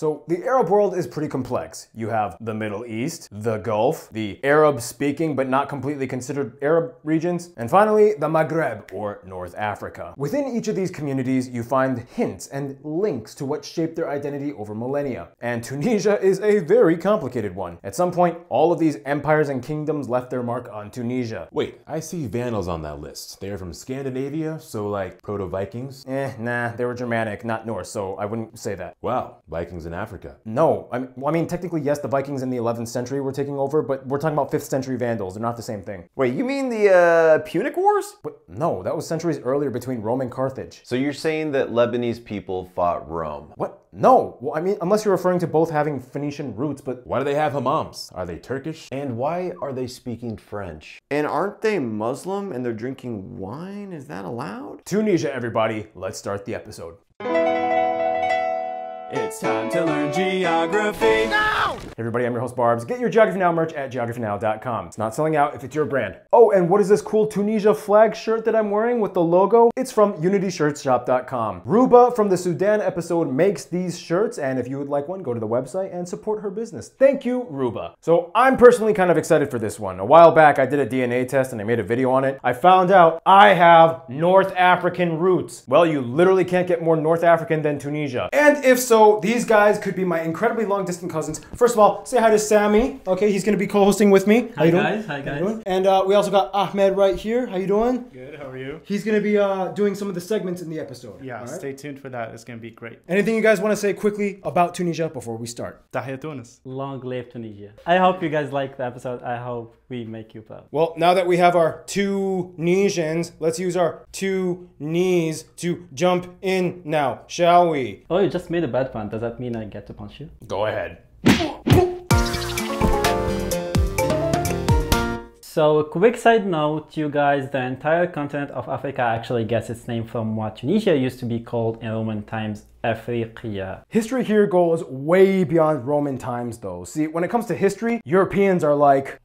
So the Arab world is pretty complex. You have the Middle East, the Gulf, the Arab speaking but not completely considered Arab regions, and finally the Maghreb or North Africa. Within each of these communities, you find hints and links to what shaped their identity over millennia. And Tunisia is a very complicated one. At some point, all of these empires and kingdoms left their mark on Tunisia. Wait, I see Vandals on that list. They're from Scandinavia, so like proto-Vikings? Eh, nah, they were Germanic, not Norse, so I wouldn't say that. Wow, Vikings in Africa. No, I mean, well, I mean, technically, yes, the Vikings in the 11th century were taking over, but we're talking about 5th century Vandals. They're not the same thing. Wait, you mean the uh, Punic Wars? But no, that was centuries earlier between Rome and Carthage. So you're saying that Lebanese people fought Rome? What? No. Well, I mean, unless you're referring to both having Phoenician roots, but Why do they have hammams? Are they Turkish? And why are they speaking French? And aren't they Muslim and they're drinking wine? Is that allowed? Tunisia, everybody. Let's start the episode. It's time to learn geography. Hey everybody, I'm your host Barbs. Get your Geography Now merch at geographynow.com. It's not selling out if it's your brand. Oh, and what is this cool Tunisia flag shirt that I'm wearing with the logo? It's from unityshirtshop.com. Ruba from the Sudan episode makes these shirts, and if you would like one, go to the website and support her business. Thank you, Ruba. So I'm personally kind of excited for this one. A while back, I did a DNA test and I made a video on it. I found out I have North African roots. Well, you literally can't get more North African than Tunisia. And if so, these guys could be my incredibly long distant cousins. First of all, say hi to Sammy. Okay, he's gonna be co-hosting with me. How Hi you doing? guys, hi you guys. doing? And uh, we also got Ahmed right here. How you doing? Good, how are you? He's gonna be uh, doing some of the segments in the episode. Yeah, All right? stay tuned for that. It's gonna be great. Anything you guys want to say quickly about Tunisia before we start? Tahia Tunis. Long live Tunisia. I hope you guys like the episode. I hope we make you proud. Well, now that we have our two Tunisians, let's use our two knees to jump in now, shall we? Oh, you just made a bad pun. Does that mean I get to punch you? Go ahead. So, a quick side note, you guys, the entire continent of Africa actually gets its name from what Tunisia used to be called in Roman times Afriqia. History here goes way beyond Roman times, though. See, when it comes to history, Europeans are like,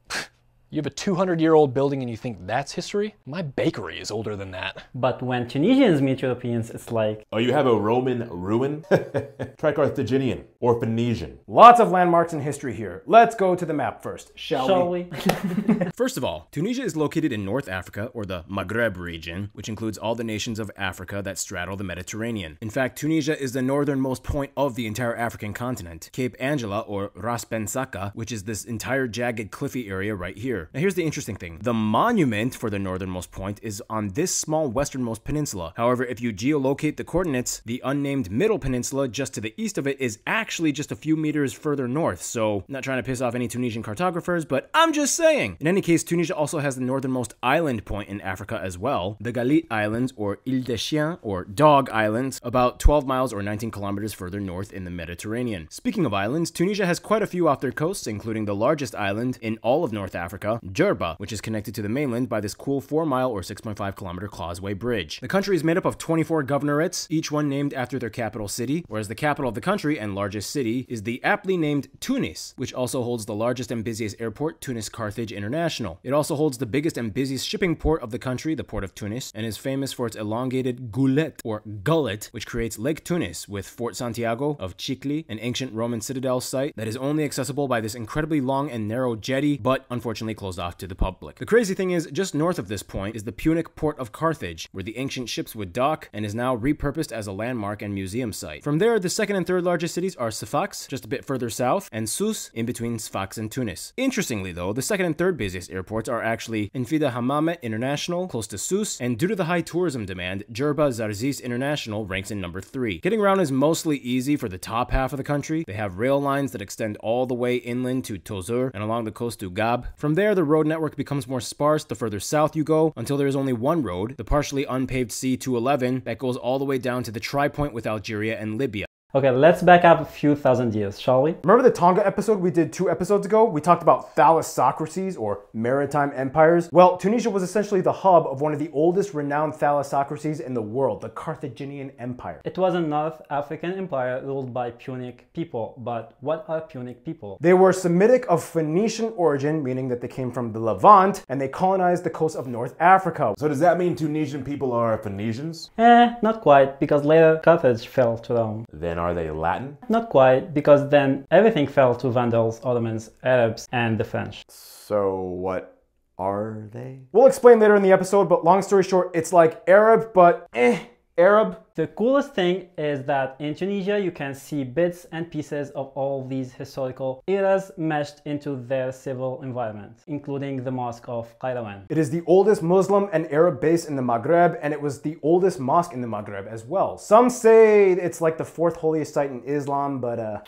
You have a 200 year old building and you think that's history? My bakery is older than that. But when Tunisians meet Europeans, it's like, Oh, you have a Roman ruin? Try Carthaginian or Phoenician. lots of landmarks in history here. Let's go to the map first, shall, shall we? we? First of all, Tunisia is located in North Africa, or the Maghreb region, which includes all the nations of Africa that straddle the Mediterranean. In fact, Tunisia is the northernmost point of the entire African continent. Cape Angela, or Ras Ben Saka, which is this entire jagged cliffy area right here. Now here's the interesting thing. The monument for the northernmost point is on this small westernmost peninsula. However, if you geolocate the coordinates, the unnamed middle peninsula just to the east of it is actually just a few meters further north. So, not trying to piss off any Tunisian cartographers, but I'm just saying. In any case, Tunisia also has the northernmost island point in Africa as well, the Galite Islands or Ile des Chiens or Dog Islands, about 12 miles or 19 kilometers further north in the Mediterranean. Speaking of islands, Tunisia has quite a few off their coasts, including the largest island in all of North Africa, Jerba, which is connected to the mainland by this cool 4 mile or 6.5 kilometer causeway bridge. The country is made up of 24 governorates, each one named after their capital city, whereas the capital of the country and largest city is the aptly named Tunis, which also holds the largest and busiest airport, Tunis Carthage International. It also holds the biggest and busiest shipping port of the country, the port of Tunis, and is famous for its elongated goulet or gullet, which creates Lake Tunis with Fort Santiago of Chicli, an ancient Roman citadel site that is only accessible by this incredibly long and narrow jetty, but unfortunately closed off to the public. The crazy thing is, just north of this point is the Punic port of Carthage, where the ancient ships would dock and is now repurposed as a landmark and museum site. From there, the second and third largest cities are Sfax, just a bit further south, and Sousse, in between Sfax and Tunis. Interestingly, though, the second and third busiest airports are actually Enfida Hammamet International, close to Sousse, and due to the high tourism demand, Jerba Zarzis International ranks in number three. Getting around is mostly easy for the top half of the country. They have rail lines that extend all the way inland to Tozeur and along the coast to Gab. From there, the road network becomes more sparse the further south you go, until there is only one road, the partially unpaved C211, that goes all the way down to the tri-point with Algeria and Libya. Okay, let's back up a few thousand years, shall we? Remember the Tonga episode we did two episodes ago? We talked about thalassocracies or maritime empires. Well, Tunisia was essentially the hub of one of the oldest renowned thalassocracies in the world, the Carthaginian Empire. It was a North African empire ruled by Punic people, but what are Punic people? They were Semitic of Phoenician origin, meaning that they came from the Levant, and they colonized the coast of North Africa. So does that mean Tunisian people are Phoenicians? Eh, not quite, because later Carthage fell to Rome. Then are they Latin? Not quite, because then everything fell to Vandals, Ottomans, Arabs, and the French. So what are they? We'll explain later in the episode, but long story short, it's like Arab, but eh, Arab. The coolest thing is that in Tunisia you can see bits and pieces of all these historical eras meshed into their civil environment, including the Mosque of Qayrawan. It is the oldest Muslim and Arab base in the Maghreb, and it was the oldest mosque in the Maghreb as well. Some say it's like the fourth holiest site in Islam, but uh.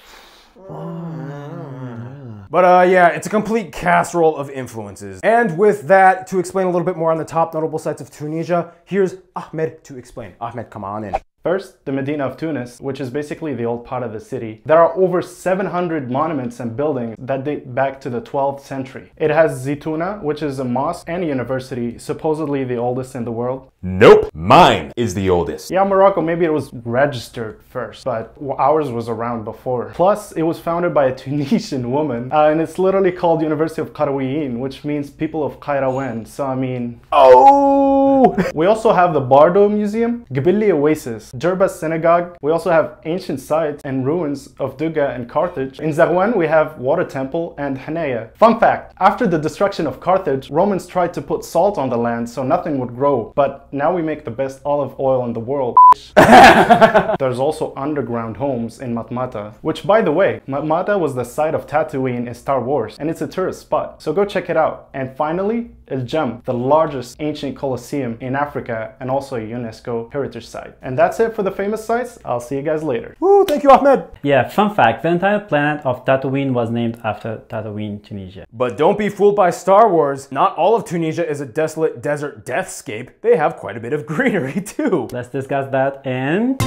But uh, yeah, it's a complete casserole of influences. And with that, to explain a little bit more on the top notable sites of Tunisia, here's Ahmed to explain. Ahmed, come on in. First, the Medina of Tunis, which is basically the old part of the city. There are over 700 monuments and buildings that date back to the 12th century. It has Zitouna, which is a mosque and a university, supposedly the oldest in the world. Nope. Mine is the oldest. Yeah, Morocco, maybe it was registered first, but ours was around before. Plus, it was founded by a Tunisian woman, uh, and it's literally called University of Qarawiyyin, which means people of Qayrawan. So, I mean, oh! we also have the Bardo Museum, Gibili Oasis, Jerba Synagogue. We also have ancient sites and ruins of Dougga and Carthage. In Zaghouan, we have Water Temple and Hanaya. Fun fact, after the destruction of Carthage, Romans tried to put salt on the land so nothing would grow, but now we make the best olive oil in the world. There's also underground homes in Matmata, which by the way, Matmata was the site of Tatooine in Star Wars, and it's a tourist spot, so go check it out. And finally, El Jem, the largest ancient colosseum in Africa and also a UNESCO heritage site. And that's it for the famous sites. I'll see you guys later. Woo, thank you, Ahmed. Yeah, fun fact, the entire planet of Tatooine was named after Tatooine, Tunisia. But don't be fooled by Star Wars. Not all of Tunisia is a desolate desert deathscape. They have quite a bit of greenery too. Let's discuss that in...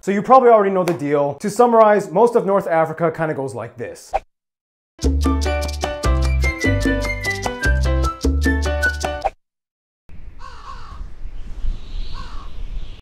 So you probably already know the deal. To summarize, most of North Africa kind of goes like this.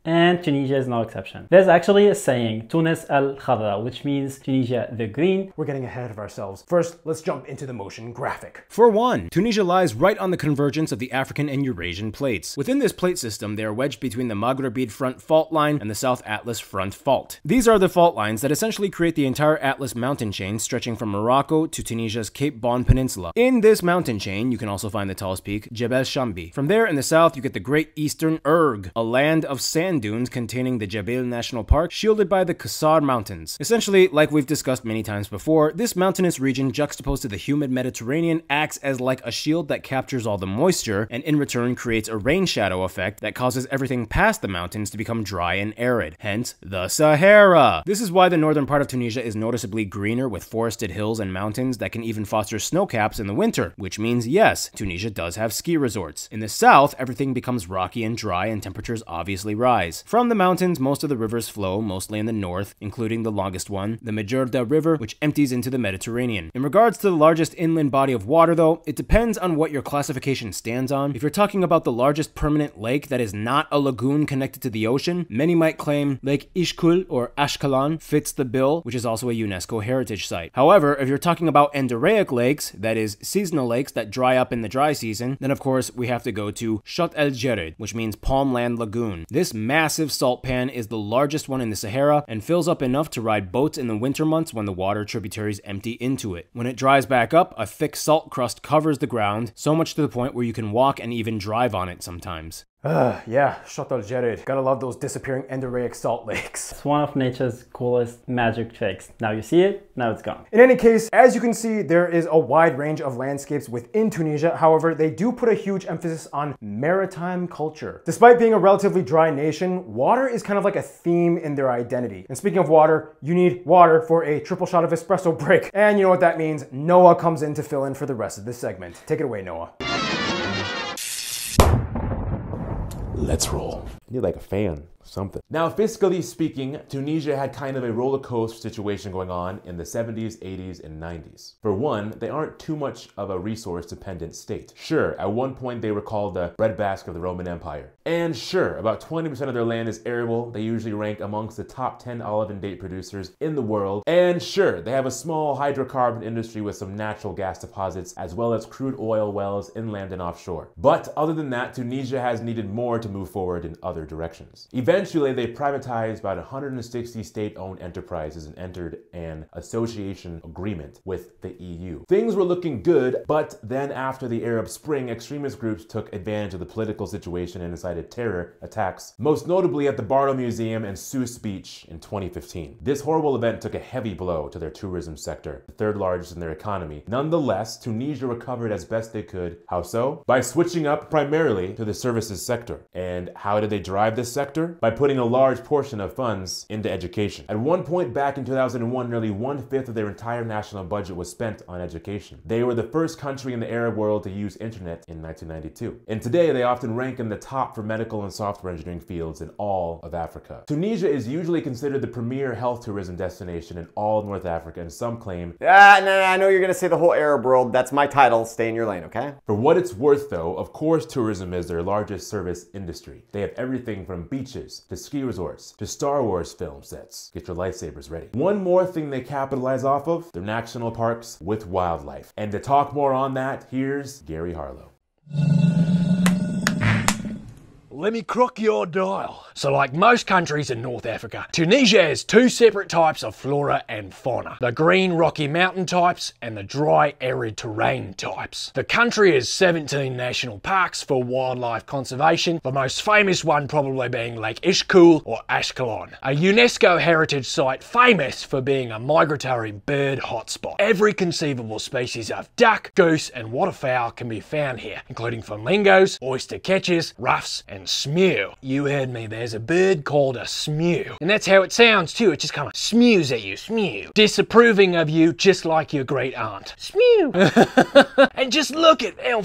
And Tunisia is no exception. There's actually a saying, Tunis al Khadra, which means Tunisia the green. We're getting ahead of ourselves. First, let's jump into the motion graphic. For one, Tunisia lies right on the convergence of the African and Eurasian plates. Within this plate system, they are wedged between the Maghrebite front fault line and the South Atlas front fault. These are the fault lines that essentially create the entire Atlas mountain chain stretching from Morocco to Tunisia's Cape Bon Peninsula. In this mountain chain, you can also find the tallest peak, Jebel Shambi. From there in the south, you get the Great Eastern Erg, a land of sand dunes containing the Jebel National Park, shielded by the Qusar Mountains. Essentially, like we've discussed many times before, this mountainous region juxtaposed to the humid Mediterranean acts as like a shield that captures all the moisture and in return creates a rain shadow effect that causes everything past the mountains to become dry and arid, hence the Sahara. This is why the northern part of Tunisia is noticeably greener with forested hills and mountains that can even foster snow caps in the winter, which means yes, Tunisia does have ski resorts. In the south, everything becomes rocky and dry and temperatures obviously rise. From the mountains, most of the rivers flow, mostly in the north, including the longest one, the Medjerda River, which empties into the Mediterranean. In regards to the largest inland body of water, though, it depends on what your classification stands on. If you're talking about the largest permanent lake that is not a lagoon connected to the ocean, many might claim Lake Ishkul or Ashkelon fits the bill, which is also a UNESCO heritage site. However, if you're talking about endorheic lakes, that is, seasonal lakes that dry up in the dry season, then of course we have to go to Chott el Djerid, which means Palmland Lagoon. This massive salt pan is the largest one in the Sahara and fills up enough to ride boats in the winter months when the water tributaries empty into it. When it dries back up, a thick salt crust covers the ground, so much to the point where you can walk and even drive on it sometimes. Uh, yeah, Chott el Djerid. Gotta love those disappearing endorheic salt lakes. It's one of nature's coolest magic tricks. Now you see it, now it's gone. In any case, as you can see, there is a wide range of landscapes within Tunisia. However, they do put a huge emphasis on maritime culture. Despite being a relatively dry nation, water is kind of like a theme in their identity. And speaking of water, you need water for a triple shot of espresso break. And you know what that means? Noah comes in to fill in for the rest of this segment. Take it away, Noah. Let's roll. Need like a fan, something. Now, fiscally speaking, Tunisia had kind of a roller coaster situation going on in the 70s, 80s, and 90s. For one, they aren't too much of a resource dependent state. Sure, at one point they were called the breadbasket of the Roman Empire. And sure, about 20% of their land is arable. They usually rank amongst the top 10 olive and date producers in the world. And sure, they have a small hydrocarbon industry with some natural gas deposits, as well as crude oil wells inland and offshore. But other than that, Tunisia has needed more to move forward in other directions. Eventually, they privatized about 160 state-owned enterprises and entered an association agreement with the EU. Things were looking good, but then after the Arab Spring, extremist groups took advantage of the political situation and incited terror attacks, most notably at the Bardo Museum and Sousse Beach in 2015. This horrible event took a heavy blow to their tourism sector, the third largest in their economy. Nonetheless, Tunisia recovered as best they could. How so? By switching up primarily to the services sector. And how did they drive this sector? By putting a large portion of funds into education. At one point back in 2001, nearly one-fifth of their entire national budget was spent on education. They were the first country in the Arab world to use internet in 1992. And today, they often rank in the top for medical and software engineering fields in all of Africa. Tunisia is usually considered the premier health tourism destination in all of North Africa, and some claim Ah, no, no, I know you're gonna say the whole Arab world. That's my title. Stay in your lane, okay? For what it's worth, though, of course, tourism is their largest service industry. They have everything from beaches to ski resorts to Star Wars film sets. Get your lightsabers ready. One more thing they capitalize off of their national parks with wildlife. And to talk more on that, here's Gary Harlow. Let me crock your dial. So like most countries in North Africa, Tunisia has two separate types of flora and fauna. The green rocky mountain types and the dry arid terrain types. The country has 17 national parks for wildlife conservation, the most famous one probably being Lake Ishkul or Ashkelon, a UNESCO heritage site famous for being a migratory bird hotspot. Every conceivable species of duck, goose and waterfowl can be found here, including flamingos, oyster catchers, ruffs and smew. You heard me, there's a bird called a smew. And that's how it sounds too, it just kind of smews at you, smew. Disapproving of you just like your great aunt. Smew. and just look at El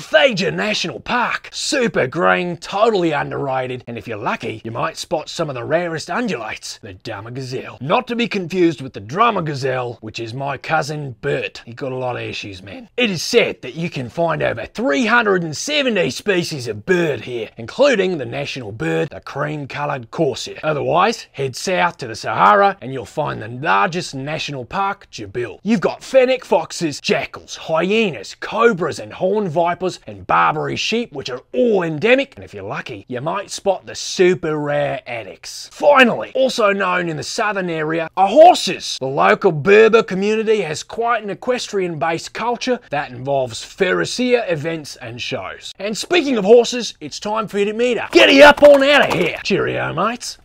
National Park. Super green, totally underrated, and if you're lucky, you might spot some of the rarest ungulates, the Dama Gazelle. Not to be confused with the Drama Gazelle, which is my cousin Bert. He got a lot of issues, man. It is said that you can find over 370 species of bird here, including the national bird, the cream-coloured courser. Otherwise, head south to the Sahara and you'll find the largest national park, Jabil. You've got fennec foxes, jackals, hyenas, cobras and horned vipers, and Barbary sheep, which are all endemic, and if you're lucky, you might spot the super rare addax. Finally, also known in the southern area, are horses. The local Berber community has quite an equestrian-based culture that involves Ferrosia events and shows. And speaking of horses, it's time for you to meet her. Giddy up on out of here. Cheerio, mates.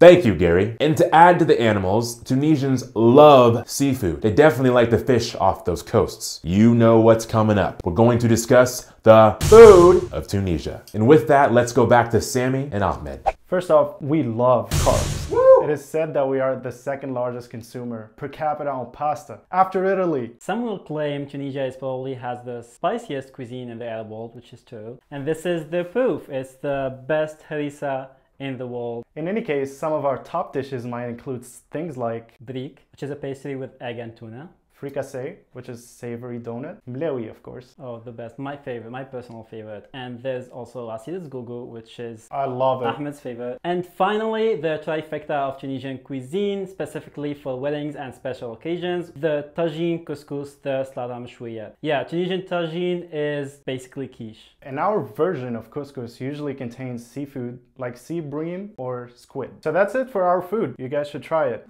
Thank you, Gary. And to add to the animals, Tunisians love seafood. They definitely like the fish off those coasts. You know what's coming up. We're going to discuss the food of Tunisia. And with that, let's go back to Sammy and Ahmed. First off, we love carbs. It is said that we are the second largest consumer per capita on pasta after Italy. Some will claim Tunisia is probably has the spiciest cuisine in the Arab world, which is true. And this is the proof. It's the best harissa in the world. In any case, some of our top dishes might include things like Brik, which is a pastry with egg and tuna. Fricassee, which is savory donut, mlewi, of course. Oh, the best. My favorite, my personal favorite. And there's also Assida Zgougou, which is I love it. Ahmed's favorite. And finally, the trifecta of Tunisian cuisine, specifically for weddings and special occasions, the tagine couscous, the slada mshouya. Yeah, Tunisian tagine is basically quiche. And our version of couscous usually contains seafood like sea bream or squid. So that's it for our food. You guys should try it.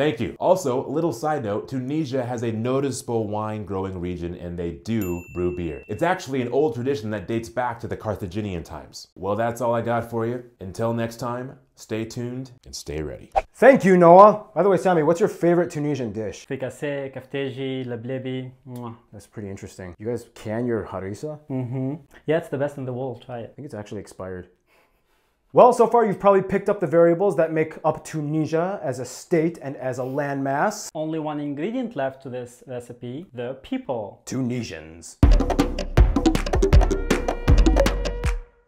Thank you. Also, little side note, Tunisia has a noticeable wine growing region and they do brew beer. It's actually an old tradition that dates back to the Carthaginian times. Well, that's all I got for you. Until next time, stay tuned and stay ready. Thank you, Noah. By the way, Sammy, what's your favorite Tunisian dish? Fricassé, kafteji, leblebi. Mwah. That's pretty interesting. You guys can your harissa? Mm-hmm. Yeah, it's the best in the world. Try it. I think it's actually expired. Well, so far you've probably picked up the variables that make up Tunisia as a state and as a landmass. Only one ingredient left to this recipe, the people. Tunisians.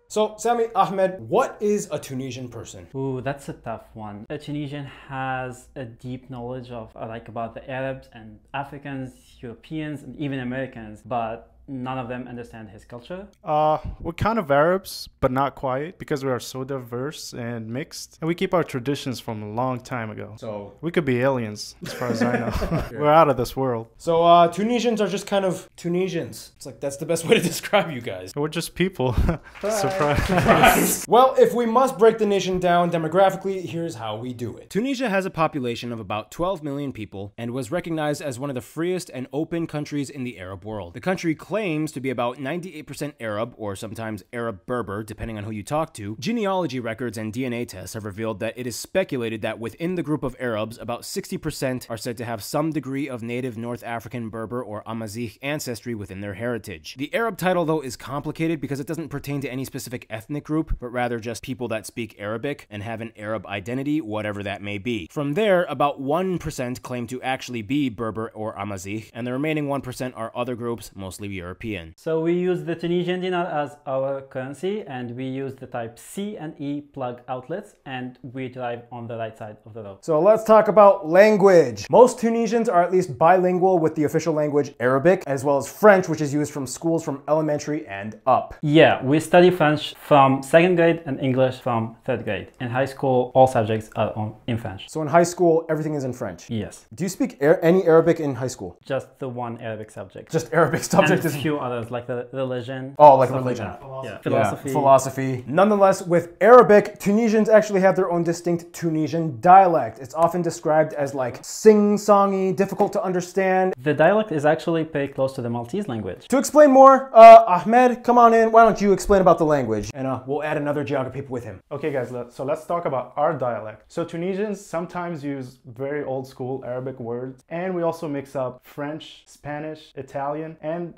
So, Sami Ahmed, what is a Tunisian person? Ooh, that's a tough one. A Tunisian has a deep knowledge of uh, like about the Arabs and Africans, Europeans, and even Americans, but none of them understand his culture. Uh, we're kind of Arabs, but not quite, because we are so diverse and mixed, and we keep our traditions from a long time ago. So, We could be aliens, as far as I know. we're out of this world. so uh, Tunisians are just kind of Tunisians. It's like that's the best way to describe you guys. We're just people. Surprise. Well, if we must break the nation down demographically, here's how we do it. Tunisia has a population of about 12 million people and was recognized as one of the freest and open countries in the Arab world. The country claims to be about 98% Arab, or sometimes Arab Berber, depending on who you talk to. Genealogy records and DNA tests have revealed that it is speculated that within the group of Arabs, about 60% are said to have some degree of native North African Berber or Amazigh ancestry within their heritage. The Arab title, though, is complicated because it doesn't pertain to any specific ethnic group, but rather just people that speak Arabic and have an Arab identity, whatever that may be. From there, about 1% claim to actually be Berber or Amazigh, and the remaining 1% are other groups, mostly European. So we use the Tunisian dinar as our currency and we use the type C and E plug outlets and we drive on the right side of the road. So let's talk about language. Most Tunisians are at least bilingual with the official language Arabic, as well as French, which is used from schools from elementary and up. Yeah, we study French from second grade and English from third grade. In high school, all subjects are on, in French. So in high school, everything is in French. Yes, Do you speak any Arabic in high school? just the one Arabic subject. Just Arabic and subject a few others like the religion. Oh, like religion. that. Yeah, Yeah, philosophy. philosophy. Nonetheless, with Arabic, Tunisians actually have their own distinct Tunisian dialect. It's often described as like sing-songy, difficult to understand. The dialect is actually pretty close to the Maltese language. To explain more, uh, Ahmed, come on in. Why don't you explain about the language? And uh, we'll add another geography with him. Okay, guys, so let's talk about our dialect. So, Tunisians sometimes use very old school Arabic words, and we also mix up French, Spanish, Italian, and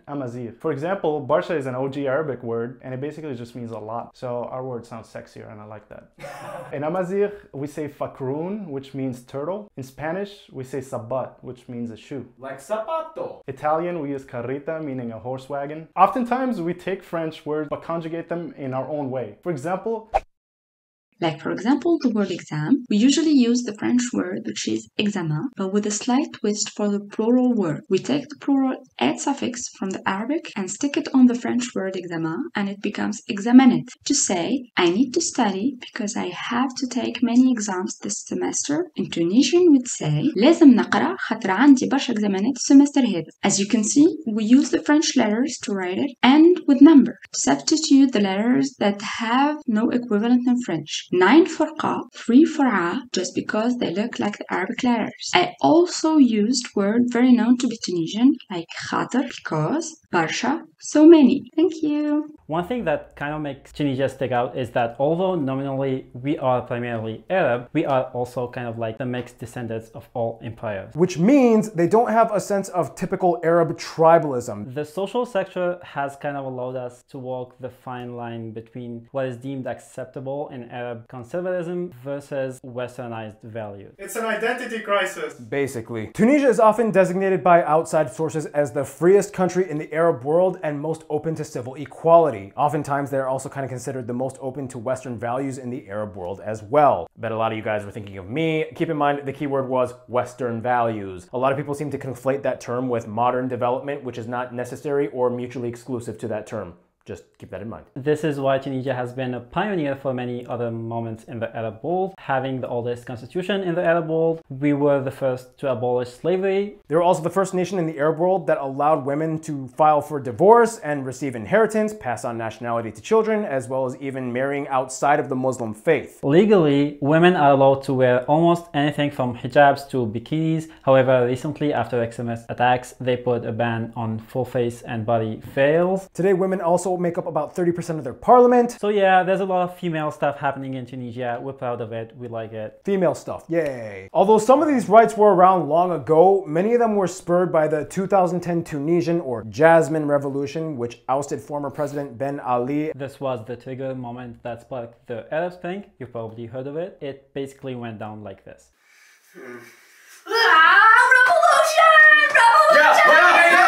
For example, Barsha is an OG Arabic word, and it basically just means a lot. So, our word sounds sexier, and I like that. In Amazigh, we say fakroun, which means turtle. In Spanish, we say sabat, which means a shoe. Like zapato. Italian, we use carreta, meaning a horse wagon. Oftentimes, we take French words but conjugate them in our own way. For example, Like, for example, the word exam, we usually use the French word which is examen, but with a slight twist for the plural word. We take the plural et suffix from the Arabic and stick it on the French word examen, and it becomes examinet. To say, I need to study because I have to take many exams this semester. In Tunisian, we'd say, لازم نقرأ خاطر عندي برشا examinات السمستر هذا. As you can see, we use the French letters to write it and with number. Substitute the letters that have no equivalent in French. 9 for qa, 3 for a, just because they look like the Arabic letters. I also used words very known to be Tunisian, like khater, because, barsha, so many. Thank you. One thing that kind of makes Tunisia stick out is that although nominally we are primarily Arab, we are also kind of like the mixed descendants of all empires. Which means they don't have a sense of typical Arab tribalism. The social sector has kind of allowed us to walk the fine line between what is deemed acceptable in Arab conservatism versus westernized values. it's an identity crisis. Basically. Tunisia is often designated by outside sources as the freest country in the Arab world and most open to civil equality. Oftentimes, they're also kind of considered the most open to Western values in the Arab world as well. Bet a lot of you guys were thinking of me. Keep in mind, the keyword was Western values. A lot of people seem to conflate that term with modern development, which is not necessary or mutually exclusive to that term. Just keep that in mind. This is why Tunisia has been a pioneer for many other moments in the Arab world. Having the oldest constitution in the Arab world, we were the first to abolish slavery. They were also the first nation in the Arab world that allowed women to file for divorce and receive inheritance, pass on nationality to children, as well as even marrying outside of the Muslim faith. Legally, women are allowed to wear almost anything from hijabs to bikinis. However, recently, after extremist attacks, they put a ban on full face and body veils. Today, women also make up about 30% of their parliament. So yeah, there's a lot of female stuff happening in Tunisia. We're proud of it. We like it. Female stuff, yay. Although some of these rights were around long ago, many of them were spurred by the 2010 Tunisian or Jasmine Revolution, which ousted former President Ben Ali. This was the trigger moment that sparked the Arab Spring. You've probably heard of it. It basically went down like this. Ah! Revolution! Yeah,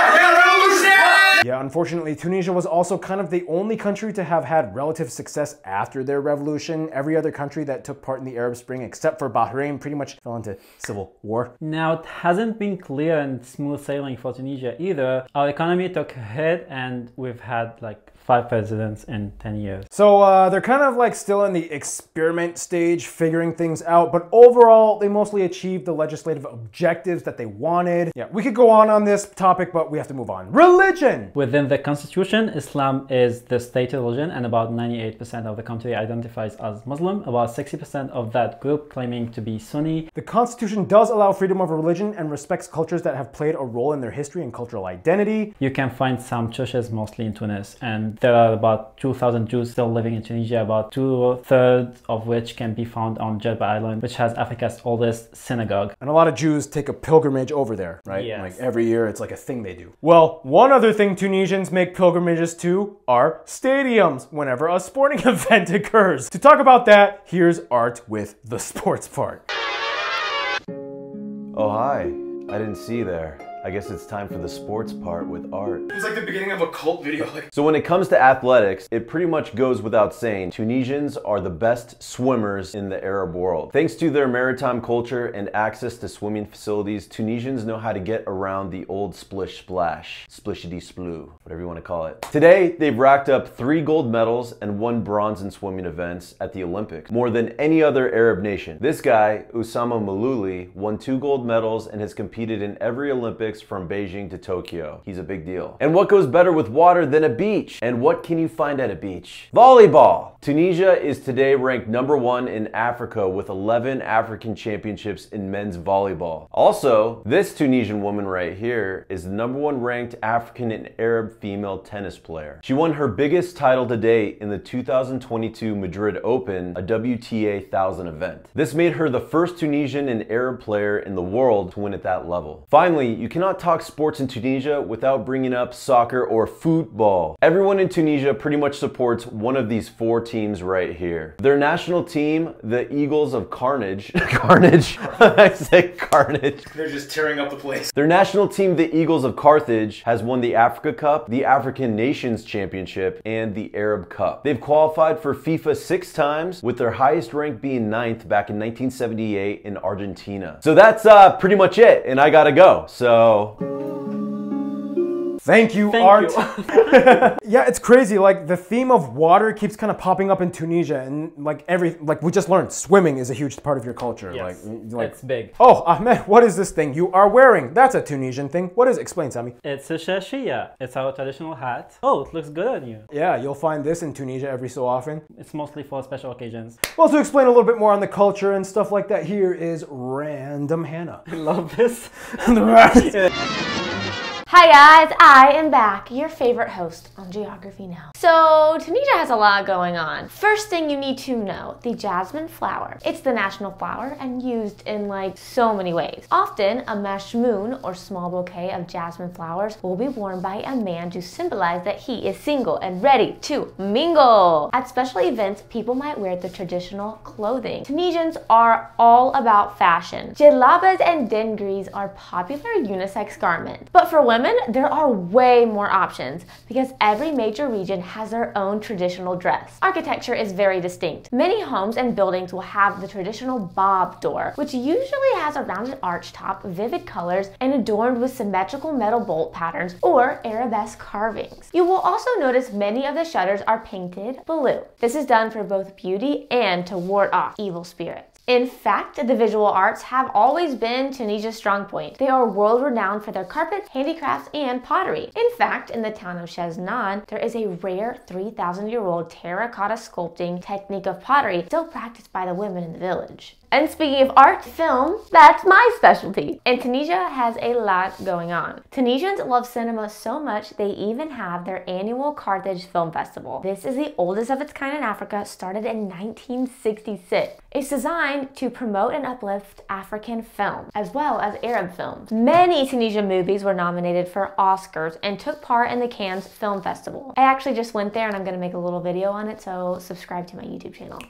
Yeah, unfortunately, Tunisia was also kind of the only country to have had relative success after their revolution. Every other country that took part in the Arab Spring, except for Bahrain, pretty much fell into civil war. Now, it hasn't been clear and smooth sailing for Tunisia either. Our economy took a hit, and we've had like five presidents in 10 years. So uh, they're kind of like still in the experiment stage, figuring things out, but overall, they mostly achieved the legislative objectives that they wanted. Yeah, we could go on on this topic, but we have to move on. Religion! Within the constitution, Islam is the state religion, and about 98% of the country identifies as Muslim, about 60% of that group claiming to be Sunni. The constitution does allow freedom of religion and respects cultures that have played a role in their history and cultural identity. You can find some churches mostly in Tunis, and there are about 2,000 Jews still living in Tunisia, about two thirds of which can be found on Jerba Island, which has Africa's oldest synagogue. And a lot of Jews take a pilgrimage over there, right? Yes. Like every year, it's like a thing they do. Well, one other thing Tunisians make pilgrimages to are stadiums whenever a sporting event occurs. To talk about that, here's Art with the sports part. Oh, hi. I didn't see you there. I guess it's time for the sports part with art. It's like the beginning of a cult video. Like, So when it comes to athletics, it pretty much goes without saying, Tunisians are the best swimmers in the Arab world. Thanks to their maritime culture and access to swimming facilities, Tunisians know how to get around the old splish splash, splishity sploo, whatever you want to call it. Today, they've racked up three gold medals and one bronze in swimming events at the Olympics, more than any other Arab nation. This guy, Oussama Mellouli, won two gold medals and has competed in every Olympics from Beijing to Tokyo. He's a big deal. And what goes better with water than a beach? And what can you find at a beach? Volleyball! Tunisia is today ranked number one in Africa with 11 African championships in men's volleyball. Also, this Tunisian woman right here is the number one ranked African and Arab female tennis player. She won her biggest title to date in the 2022 Madrid Open, a WTA 1000 event. This made her the first Tunisian and Arab player in the world to win at that level. Finally, you cannot talk sports in Tunisia without bringing up soccer or football. Everyone in Tunisia pretty much supports one of these four teams right here. Their national team, the Eagles of Carnage, Carnage, I said Carnage. they're just tearing up the place. Their national team, the Eagles of Carthage, has won the Africa Cup, the African Nations Championship, and the Arab Cup. They've qualified for FIFA six times, with their highest rank being ninth back in 1978 in Argentina. So that's uh, pretty much it, and I gotta go. So. ciao. Thank you, Thank Art. you. yeah, it's crazy. Like the theme of water keeps kind of popping up in Tunisia, and like every like we just learned, swimming is a huge part of your culture. Yes, Like, like it's big. oh Ahmed, what is this thing you are wearing? That's a Tunisian thing. What is? it? Explain, Sami. It's a shashia. It's our traditional hat. Oh, it looks good on you. Yeah, you'll find this in Tunisia every so often. It's mostly for special occasions. Well, to explain a little bit more on the culture and stuff like that, here is Random Hannah. I love this. Hi guys, I am back, your favorite host on Geography Now. So, Tunisia has a lot going on. First thing you need to know, the jasmine flower. It's the national flower and used in like so many ways. Often, a mashmoon or small bouquet of jasmine flowers will be worn by a man to symbolize that he is single and ready to mingle. At special events, people might wear the traditional clothing. Tunisians are all about fashion. Jellabas and dengris are popular unisex garments, but for women, there are way more options because every major region has their own traditional dress. Architecture is very distinct. Many homes and buildings will have the traditional bob door, which usually has a rounded arch top, vivid colors, and adorned with symmetrical metal bolt patterns or arabesque carvings. You will also notice many of the shutters are painted blue. This is done for both beauty and to ward off evil spirits. In fact, the visual arts have always been Tunisia's strong point. They are world renowned for their carpets, handicrafts, and pottery. In fact, in the town of Sejnane, there is a rare 3,000 year old terracotta sculpting technique of pottery still practiced by the women in the village. And speaking of art, film, that's my specialty. And Tunisia has a lot going on. Tunisians love cinema so much they even have their annual Carthage Film Festival. This is the oldest of its kind in Africa, started in 1966. It's designed to promote and uplift African film, as well as Arab films. Many Tunisian movies were nominated for Oscars and took part in the Cannes Film Festival. I actually just went there and I'm gonna make a little video on it, so subscribe to my YouTube channel.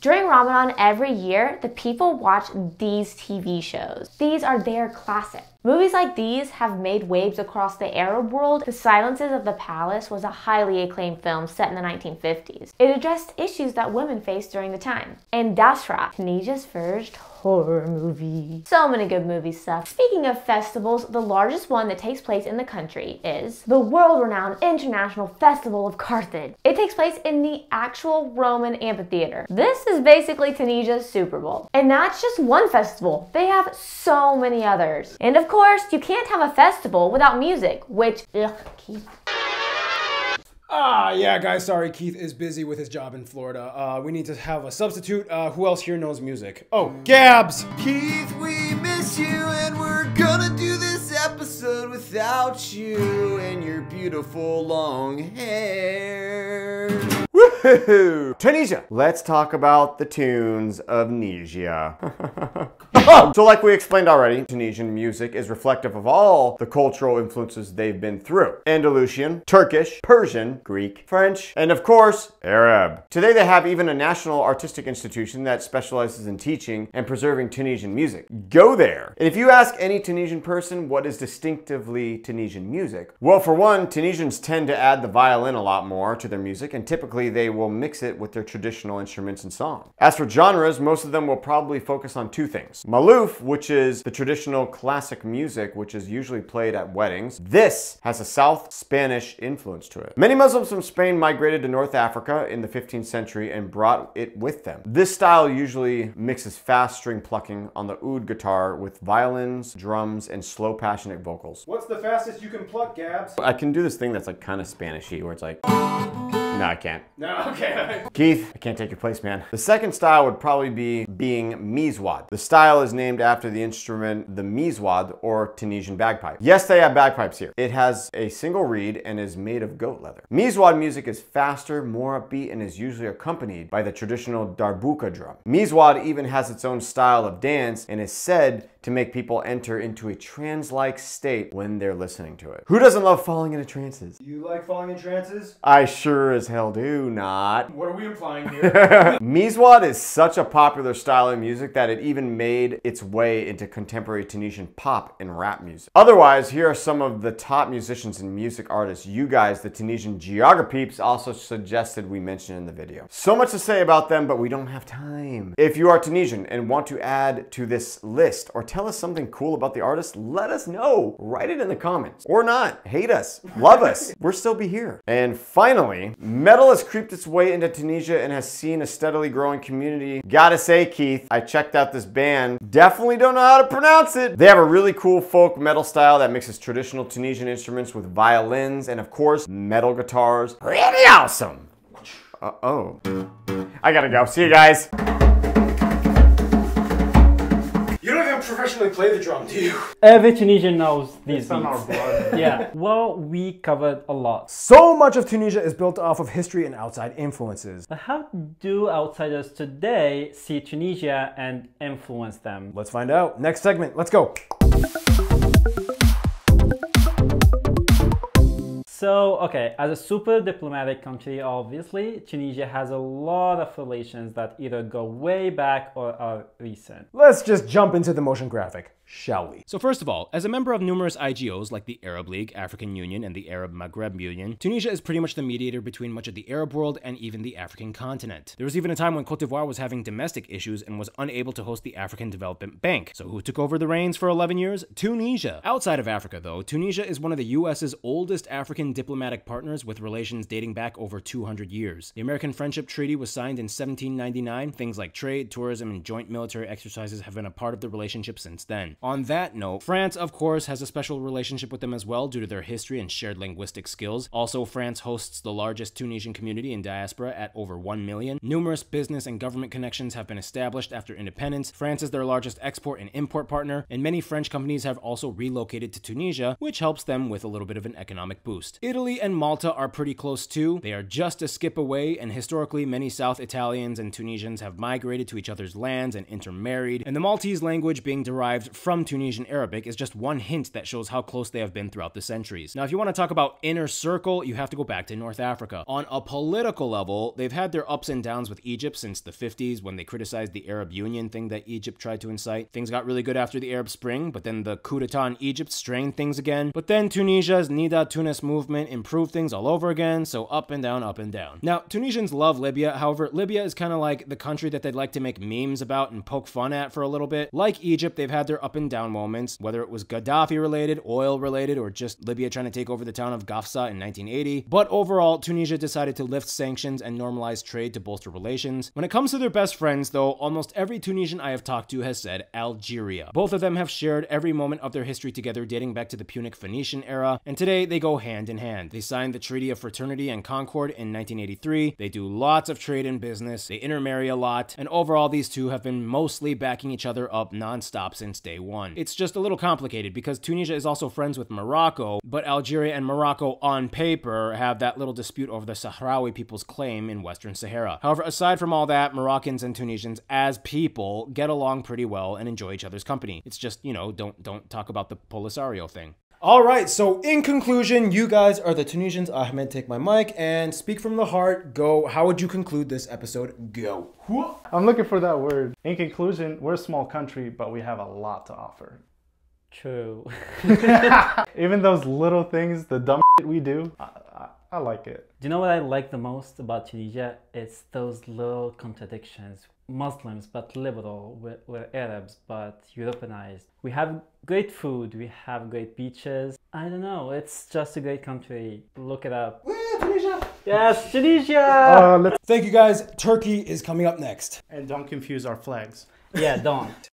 During Ramadan every year, the people watch these TV shows. These are their classic. Movies like these have made waves across the Arab world. The Silences of the Palace was a highly acclaimed film set in the 1950s. It addressed issues that women faced during the time. And Dachra, Tunisia's first horror movie. So many good movies stuff. Speaking of festivals, the largest one that takes place in the country is the world-renowned International Festival of Carthage. It takes place in the actual Roman amphitheater. This is basically Tunisia's Super Bowl. And that's just one festival. They have so many others. And of course, you can't have a festival without music, which, ugh, Keith. Ah, yeah, guys, sorry. Keith is busy with his job in Florida. Uh, we need to have a substitute. Uh, who else here knows music? Oh, Gabs! Keith, we miss you, and we're gonna do this episode without you and your beautiful long hair. Woohoo! Tunisia! Let's talk about the tunes of Nisia. so like we explained already, Tunisian music is reflective of all the cultural influences they've been through. Andalusian, Turkish, Persian, Greek, French, and of course, Arab. Today they have even a national artistic institution that specializes in teaching and preserving Tunisian music. Go there! And if you ask any Tunisian person what is distinctively Tunisian music, well for one, Tunisians tend to add the violin a lot more to their music and typically they will mix it with their traditional instruments and song. As for genres, most of them will probably focus on two things. Malouf, which is the traditional classic music which is usually played at weddings. This has a South Spanish influence to it. Many Muslims from Spain migrated to North Africa in the 15th century and brought it with them. This style usually mixes fast string plucking on the oud guitar with violins, drums, and slow passionate vocals. What's the fastest you can pluck, Gabs? I can do this thing that's like kind of Spanishy where it's like no, I can't. No, okay. Keith, I can't take your place, man. The second style would probably be being mizwad. The style is named after the instrument, the mizwad, or Tunisian bagpipe. Yes, they have bagpipes here. It has a single reed and is made of goat leather. Mizwad music is faster, more upbeat, and is usually accompanied by the traditional darbuka drum. Mizwad even has its own style of dance and is said to make people enter into a trance-like state when they're listening to it. Who doesn't love falling into trances? You like falling in trances? I sure as hell do not. What are we implying here? Mizwad is such a popular style of music that it even made its way into contemporary Tunisian pop and rap music. Otherwise, here are some of the top musicians and music artists you guys, the Tunisian geograpeeps, also suggested we mention in the video. So much to say about them, but we don't have time. If you are Tunisian and want to add to this list or tell us something cool about the artist, let us know. Write it in the comments. Or not. Hate us. Love us. We'll still be here. And finally, metal has creeped its way into Tunisia and has seen a steadily growing community. Gotta say, Keith, I checked out this band. Definitely don't know how to pronounce it. They have a really cool folk metal style that mixes traditional Tunisian instruments with violins and, of course, metal guitars. Pretty awesome. Uh oh. I gotta go. See you guys. Professionally play the drum, do you? Every Tunisian knows these It's on our beats. blood. yeah. Well, we covered a lot. So much of Tunisia is built off of history and outside influences. But how do outsiders today see Tunisia and influence them? Let's find out. Next segment. Let's go. So, okay, as a super diplomatic country, obviously, Tunisia has a lot of relations that either go way back or are recent. Let's just jump into the motion graphic, shall we? So first of all, as a member of numerous IGOs like the Arab League, African Union, and the Arab Maghreb Union, Tunisia is pretty much the mediator between much of the Arab world and even the African continent. There was even a time when Cote d'Ivoire was having domestic issues and was unable to host the African Development Bank. So who took over the reins for 11 years? Tunisia. Outside of Africa, though, Tunisia is one of the US's oldest African diplomatic partners with relations dating back over 200 years. The American Friendship Treaty was signed in 1799. Things like trade, tourism, and joint military exercises have been a part of the relationship since then. On that note, France, of course, has a special relationship with them as well due to their history and shared linguistic skills. Also, France hosts the largest Tunisian community in diaspora at over 1 million. Numerous business and government connections have been established after independence. France is their largest export and import partner, and many French companies have also relocated to Tunisia, which helps them with a little bit of an economic boost. Italy and Malta are pretty close too. They are just a skip away, and historically, many South Italians and Tunisians have migrated to each other's lands and intermarried. And the Maltese language being derived from Tunisian Arabic is just one hint that shows how close they have been throughout the centuries. Now, if you want to talk about inner circle, you have to go back to North Africa. On a political level, they've had their ups and downs with Egypt since the 50s when they criticized the Arab Union thing that Egypt tried to incite. Things got really good after the Arab Spring, but then the coup d'etat in Egypt strained things again. But then Tunisia's Nida Tunis movement improved things all over again, so up and down, up and down. Now, Tunisians love Libya, however, Libya is kind of like the country that they'd like to make memes about and poke fun at for a little bit. Like Egypt, they've had their up and down moments, whether it was Gaddafi related, oil related, or just Libya trying to take over the town of Gafsa in 1980. But overall, Tunisia decided to lift sanctions and normalize trade to bolster relations. When it comes to their best friends, though, almost every Tunisian I have talked to has said Algeria. Both of them have shared every moment of their history together dating back to the Punic Phoenician era, and today they go hand in hand. They signed the Treaty of Fraternity and Concord in 1983. They do lots of trade and business, they intermarry a lot, and overall these two have been mostly backing each other up non-stop since day one. It's just a little complicated because Tunisia is also friends with Morocco, but Algeria and Morocco on paper have that little dispute over the Sahrawi people's claim in Western Sahara. However, aside from all that, Moroccans and Tunisians as people get along pretty well and enjoy each other's company. It's just, you know, don't don't talk about the Polisario thing. All right, so in conclusion, you guys are the Tunisians. Ahmed, take my mic and speak from the heart. Go. How would you conclude this episode? Go. I'm looking for that word. In conclusion, we're a small country, but we have a lot to offer. True. Even those little things, the dumb shit we do, I, I, I like it. Do you know what I like the most about Tunisia? It's those little contradictions. Muslims but liberal, we're, we're Arabs but Europeanized. We have great food, we have great beaches. I don't know, it's just a great country. Look it up. Tunisia. Yes, Tunisia! Uh, let's, Thank you guys. Turkey is coming up next. and don't confuse our flags. yeah, don't.